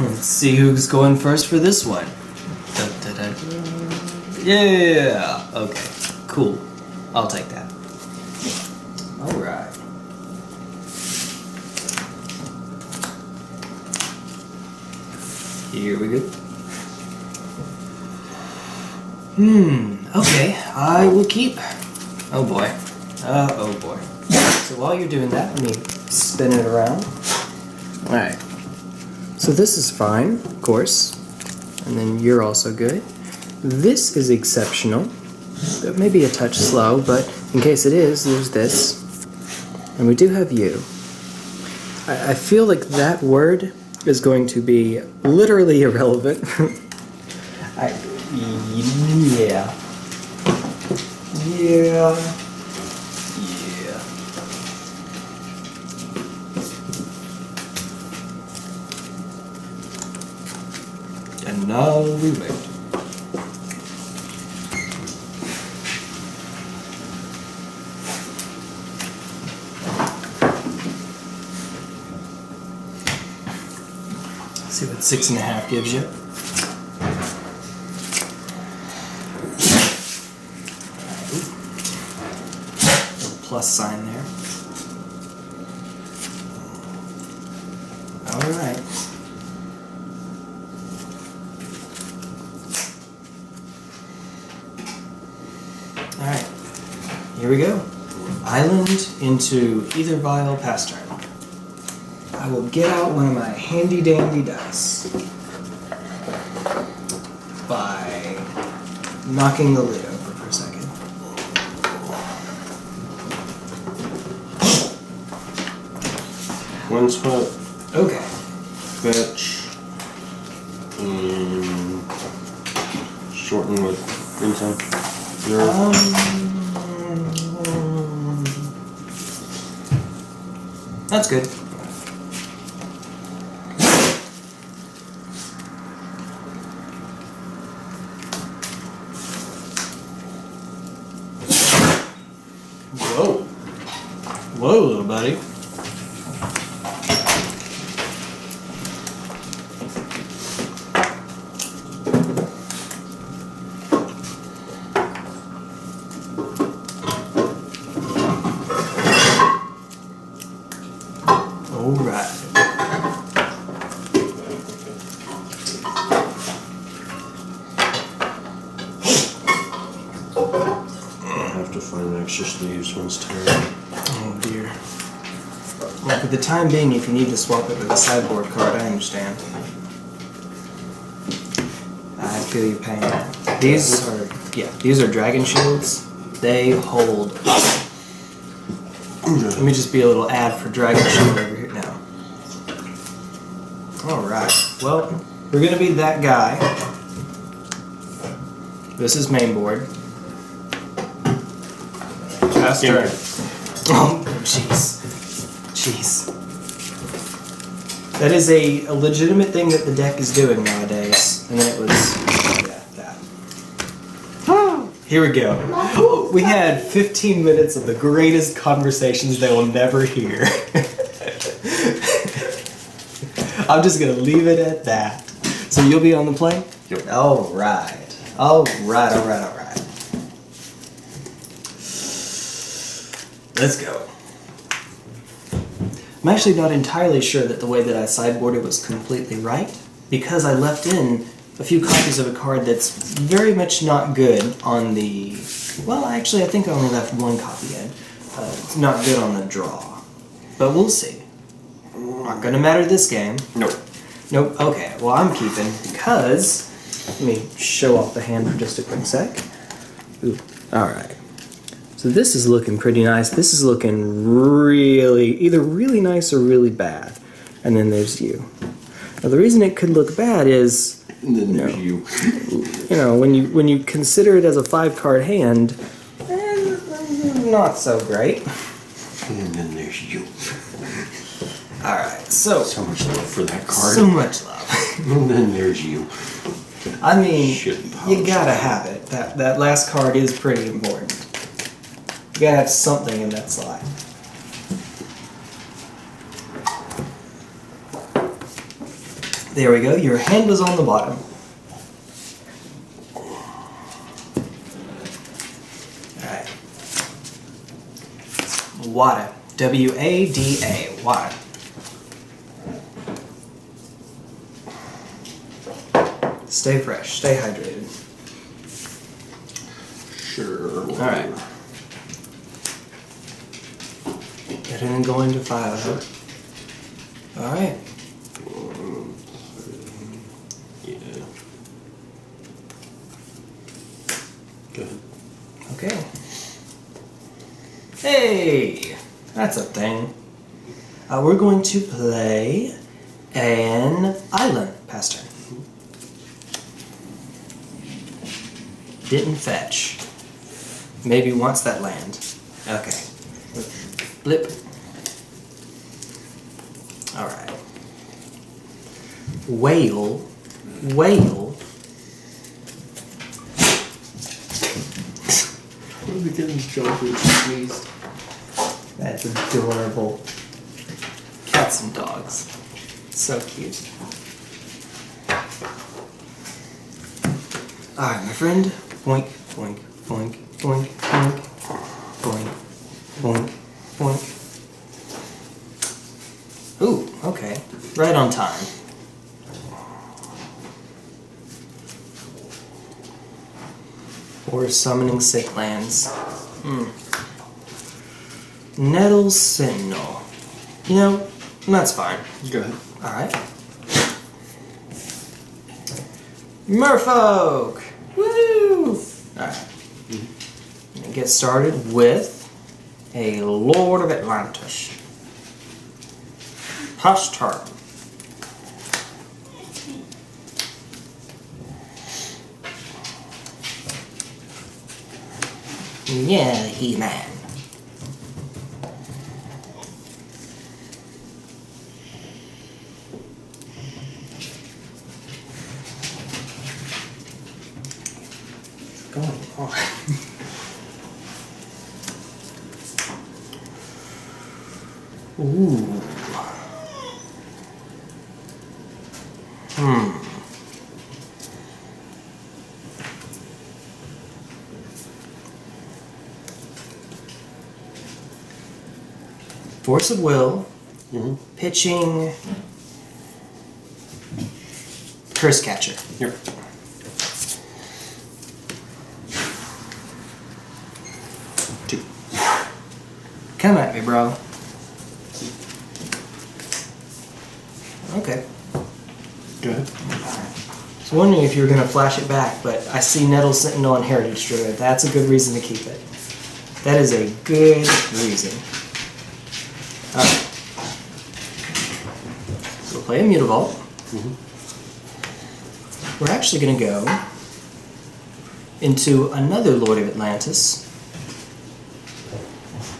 Let's see who's going first for this one. Da, da, da. Yeah. Okay. Cool. I'll take that. All right. Here we go. Hmm. Okay. I will keep. Oh boy. Uh, oh boy. So while you're doing that, let me spin it around. All right. So this is fine, of course. And then you're also good. This is exceptional. It may be a touch slow, but in case it is, there's this. And we do have you. I, I feel like that word is going to be literally irrelevant. I. Yeah. Yeah. And now we wait. See what six and a half gives you. Plus sign there. All right. All right. Here we go. Island into Aether Vial pass turn. I will get out one of my handy dandy dice by knocking the lid over for a second. One spot, Okay. fetch, and shorten with. Zero. Um, that's good. Whoa. Whoa, little buddy. All right. I have to find extra sleeves once turn. Oh dear. Well, for the time being, if you need to swap it with a sideboard card, I understand. I feel your pain. These are, yeah, these are dragon shields. They hold. Let me just be a little ad for dragon shield over here now. All right. Well, we're gonna be that guy. This is main board. Pass turn. Oh, jeez. Jeez. That is a, a legitimate thing that the deck is doing nowadays. And then it was. Yeah, that. Here we go. We had 15 minutes of the greatest conversations they will never hear. I'm just gonna leave it at that. So you'll be on the plane? Yep. Alright. Alright, alright, alright. Let's go. I'm actually not entirely sure that the way that I sideboarded was completely right because I left in a few copies of a card that's very much not good on the. Well, actually, I think I only left one copy in. Uh, it's not good on the draw. But we'll see. Not gonna matter this game. Nope. Nope. Okay. Well, I'm keeping because. Let me show off the hand for just a quick sec. Ooh. All right. So this is looking pretty nice. This is looking really either really nice or really bad. And then there's you. Now the reason it could look bad is And then No. there's you. you know when you when you consider it as a five card hand, eh, not so great. And then there's you. All right. So So much love for that card. so much love. and then there's you. I mean, you pouch. gotta have it. That that last card is pretty important. You gotta have something in that slide. There we go. Your hand was on the bottom. Alright. Wada. W A D A. Wada. Stay fresh. Stay hydrated. Sure. Alright. Get in and go into five, hope. Alright. Yeah. Go ahead. Okay. Hey! That's a thing. Uh, we're going to play an island pass turn. Didn't fetch. Maybe wants that land. Okay. Blip. Alright. Whale. Whale. What are kittens jumping squeezed? That's adorable. Cats and dogs. So cute. Alright, my friend. Boink, boink, boink, boink, boink, boink, boink, boink. Ooh, okay. Right on time. Or summoning sick lands. Hmm. Nettle Sentinel. You know, that's fine. Go ahead. Alright. Merfolk! Woo! Alright. Get started with a Lord of Atlantis. Pass turn. Yeah, He-Man. going on? Ooh. Hmm. Force of will, Mm-hmm. pitching, Cursecatcher. Here. Two. Come at me, bro. Okay. Go ahead. I was wondering if you were going to flash it back, but I see Nettle Sentinel and Heritage Druid. That's a good reason to keep it. That is a good reason. Alright. So we'll play a Mutavault. Mm-hmm. We're actually going to go into another Lord of Atlantis.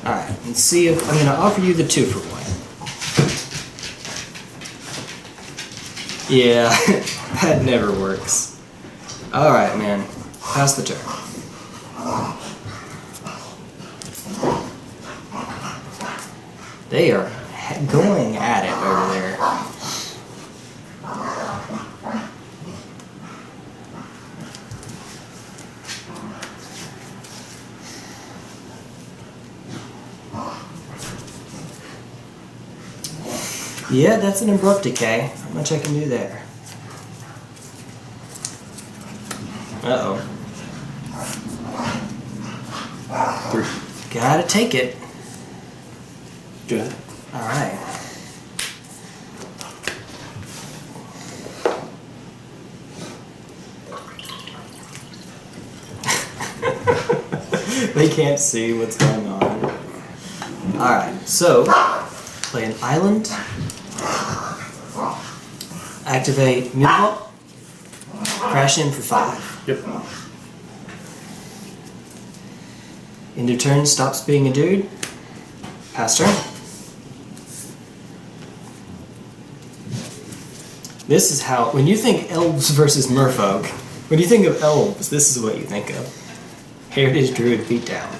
Alright, and see if I'm going to offer you the two for one. Yeah, that never works. Alright, man. Pass the turn. They are going at it over there. Yeah, that's an abrupt decay. How much I can do there. Uh oh. Three. Gotta take it. Go ahead. Alright. they can't see what's going on. Alright, so play an island. Activate Mutavault. Crash in for five. Yep. End of turn stops being a dude. Pass turn. This is how, when you think elves versus merfolk, when you think of elves, this is what you think of. Heritage Druid Beatdown.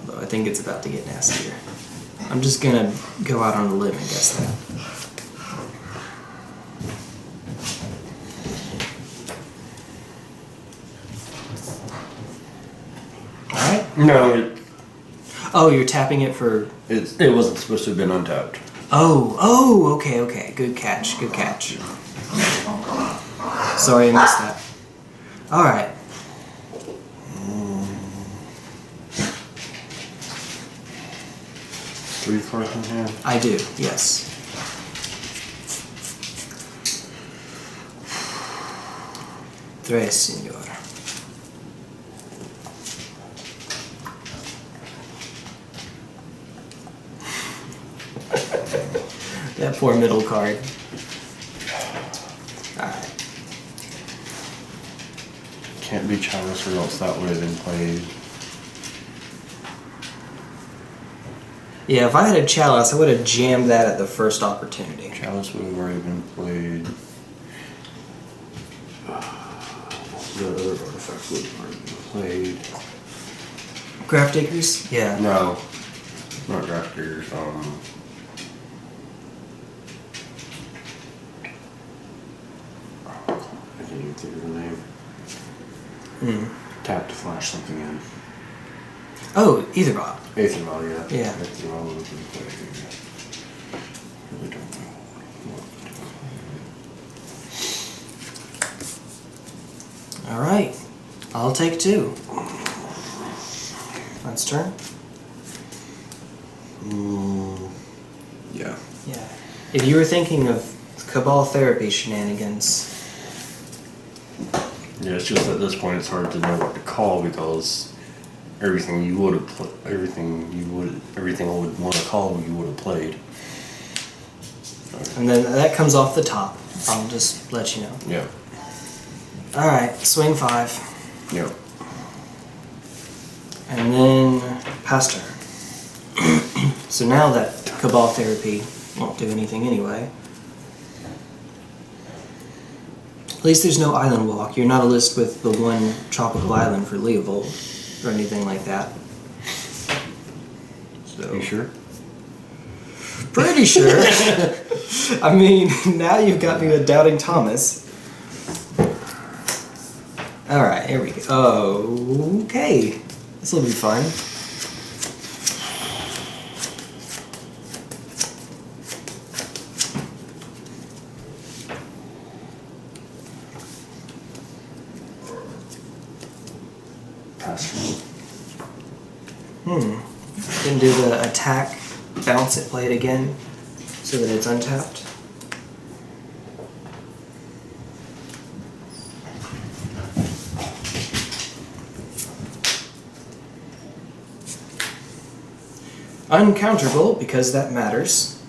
Although I think it's about to get nastier. I'm just gonna go out on a limb and guess that. Alright? No, it, Oh, you're tapping it for. it, it wasn't supposed to have been untapped. Oh, oh, okay, okay. Good catch, good catch. Sorry I missed that. Alright. Three cards in hand. I do, yes. Tres, senor. that poor middle card. Alright. Can't be chalice or else that would have been played. Yeah, if I had a chalice, I would have jammed that at the first opportunity. Chalice would have already been played. The other artifact would have already been played. Grafdigger's? Yeah. No, not draft diggers. Um, I can't even think of the name. Hmm. Tap to flash something in. Oh, either Bob. Yeah. Yeah. Aether Vial would have been played. Really don't know. Alright. I'll take two. That's turn. Mm, yeah. Yeah. If you were thinking of Cabal Therapy shenanigans, Yeah, it's just at this point it's hard to know what to call because everything you would have pl- everything you would everything I would want to call you would have played. and then that comes off the top. I'll just let you know. Yeah. Alright, swing five. Yeah. And then pass turn. so now that Cabal Therapy won't do anything anyway. At least there's no island walk. You're not a list with the one tropical uh-huh. island for Leovold or anything like that. So You sure? Pretty sure. I mean, now you've got me with doubting Thomas. All right, here we go. Okay, this will be fun. Hmm. Then do the attack, bounce it, play it again, so that it's untapped. Uncounterable, because that matters.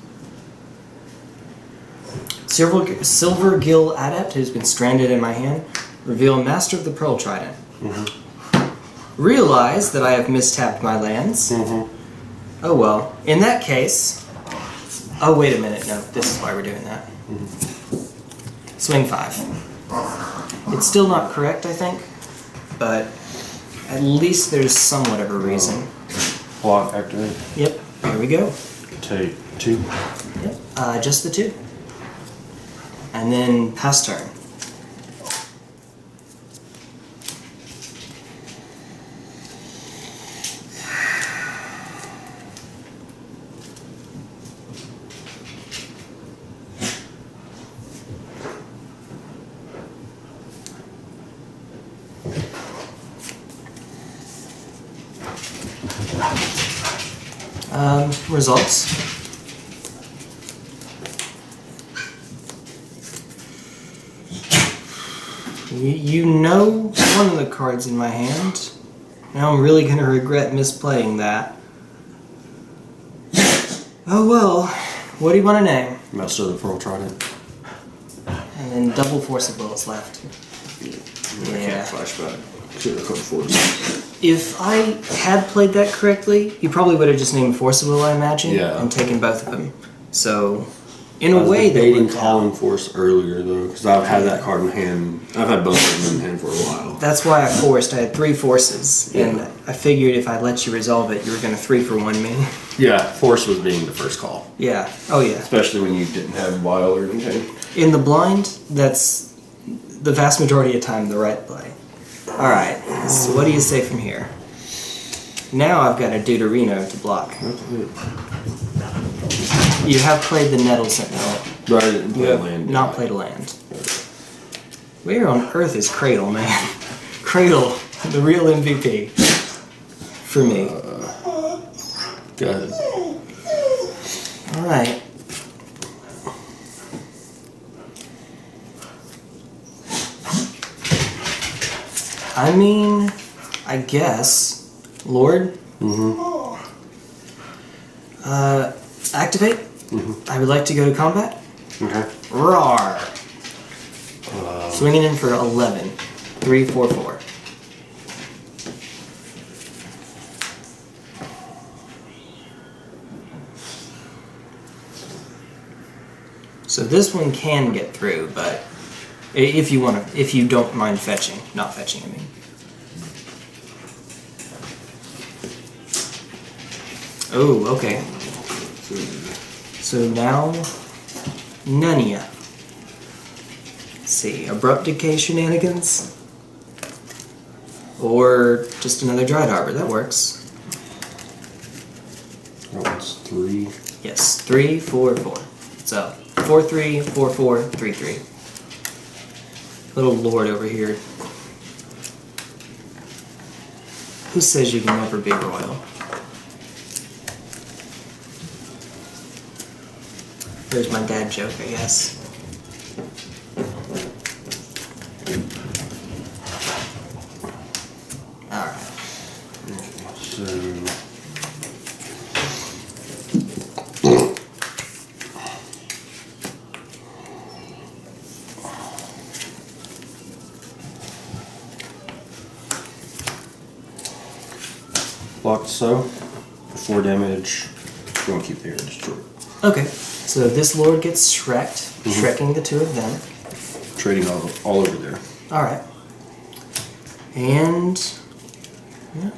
Silver, Silvergill Adept has been stranded in my hand. Reveal Master of the Pearl Trident. Realize that I have mistapped my lands. Mm-hmm. Oh well. In that case. Oh, wait a minute. No, this is why we're doing that. Swing five. It's still not correct, I think, but at least there's somewhat of a reason. Block activate. Yep, here we go. Take two. Yep, uh, just the two. And then pass turn. Um, results. You, you know one of the cards in my hand. Now I'm really gonna regret misplaying that. Oh well. What do you want to name? Master of the Pearl Trident. And then double force of will is left. Yeah. flashback. Should have come forward. If I had played that correctly, you probably would have just named Will, I imagine, Yeah. and taken both of them. So, in I a way, they debating worked out. calling force earlier though, because I've had that card in hand. I've had both of them in hand for a while. That's why I forced. I had three forces, and I figured if I let you resolve it, you were going to three for one me. Yeah, force was being the first call, yeah. Oh yeah. especially when you didn't have wild or anything. In the blind, that's the vast majority of time the right play. All right. So what do you say from here? Now I've got a Deuterino to block. You have played the Nettle Sentinel. But I didn't You play land. not played a land. Where on earth is Cradle, man? Cradle, the real MVP. For me. Uh, go ahead. Alright. I mean, I guess. Lord? Mm-hmm. Uh, activate? I would like to go to combat. Okay. Roar! Uh, Swinging in for 11. 3, 4, 4. So this one can get through, but if you want to, if you don't mind fetching, not fetching, I mean. Oh, okay. So now, Nunia. Let's see, abrupt decay shenanigans, or just another Dryad Arbor. That works. that one's three. Yes, three, four, four. So four, three, four, four, three, three. Little lord over here. Who says you can never be royal? There's my dad joke, I guess. Alright. So. Locked so. For You want to keep the destroyed. Okay. So this lord gets shreked, mm-hmm. shrekking the two of them. Trading all, all over there. Alright. And yeah,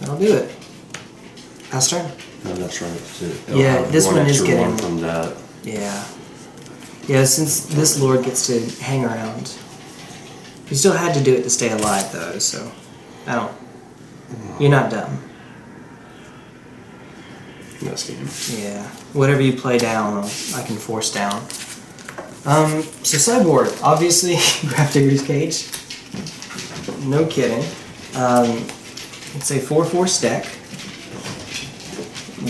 that'll do it. Pass turn. No, that's right. That's it. It'll Yeah, this one is getting- one from that. Yeah. Yeah, since this lord gets to hang around. You still had to do it to stay alive though, so I don't you're not dumb. This game. Yeah. Whatever you play down, I'll- can force down. Um, so sideboard, obviously Grafdigger's Cage. No kidding. Um, it's a 4-4 stack.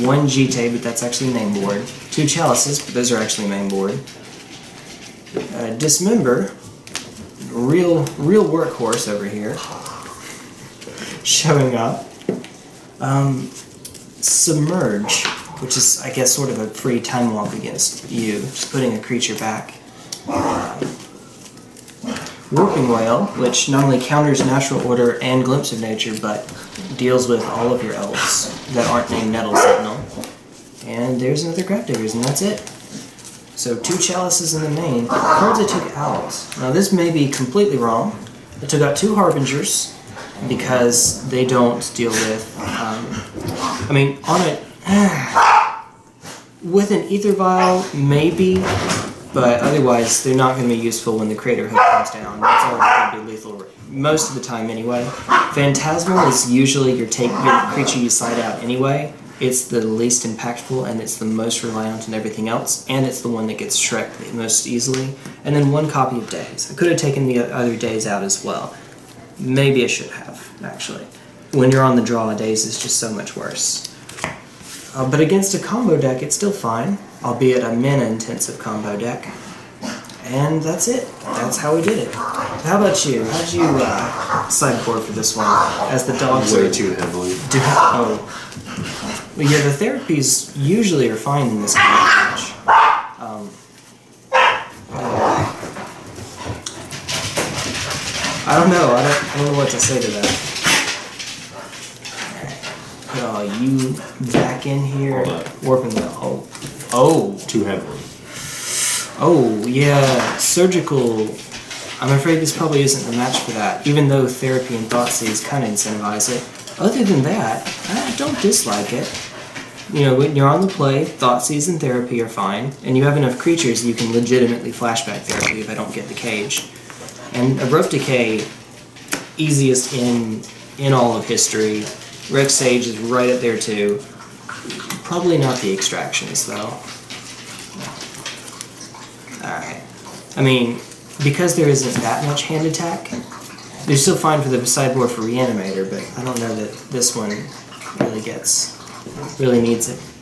One GT, but that's actually main board. Two chalices, but those are actually main board. Uh, dismember. Real, real workhorse over here. Showing up. Um, Submerge, which is, I guess, sort of a free time walk against you, just putting a creature back. Warping Wail, which not only counters Natural Order and Glimpse of Nature, but deals with all of your elves that aren't named Nettle Sentinel. And there's another Grafdiggers, and that's it. So two chalices in the main. Cards I took out. Now this may be completely wrong. I took out two Harbingers because they don't deal with. Um, I mean, on it with an Aether Vial, maybe, but otherwise they're not going to be useful when the Craterhoof comes down. That's all going to be lethal most of the time anyway. Phantasmal is usually your take your creature you side out anyway. It's the least impactful and it's the most reliant on everything else, and it's the one that gets shreked the most easily. And then one copy of Daze. I could have taken the other Daze out as well. Maybe I should have, actually. When you're on the draw, Daze is just so much worse. Uh, but against a combo deck, it's still fine, albeit a mana intensive combo deck. And that's it. That's how we did it. How about you? How'd you uh, sideboard for this one? As the dogs Way are too heavily. do oh. Well, yeah, the therapies usually are fine in this kind of match. Um, I don't know. I don't, I don't know what to say to that. Put all you back in here. Warping the oh oh Too heavily. oh yeah surgical. I'm afraid this probably isn't the match for that. Even though therapy and Thoughtseize kind of incentivize it. Other than that, I don't dislike it. You know, when you're on the play, Thoughtseize and therapy are fine, and you have enough creatures you can legitimately flashback therapy if I don't get the cage. And a abrupt decay, easiest in in all of history. Rec Sage is right up there too. Probably not the extractions though. Alright. I mean, because there isn't that much hand attack, they're still fine for the sideboard for Reanimator, but I don't know that this one really gets, really needs it.